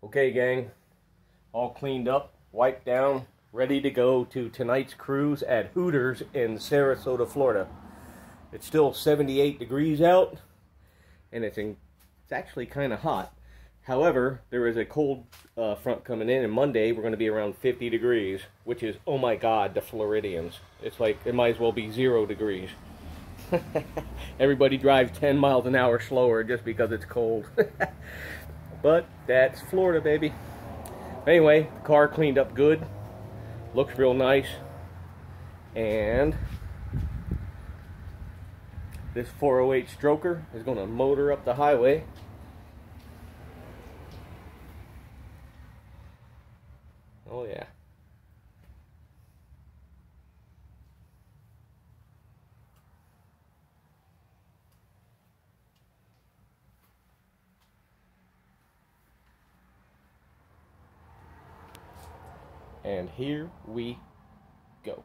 Okay, gang, all cleaned up, wiped down, ready to go to tonight's cruise at Hooters in Sarasota, Florida. It's still 78 degrees out, and it's, in, it's actually kind of hot. However, there is a cold uh, front coming in, and Monday we're going to be around 50 degrees, which is, oh my god, the Floridians. It's like, it might as well be zero degrees. Everybody drives 10 miles an hour slower just because it's cold. but that's Florida, baby. Anyway, the car cleaned up good. Looks real nice. And this 408 stroker is going to motor up the highway Oh, yeah. And here we go.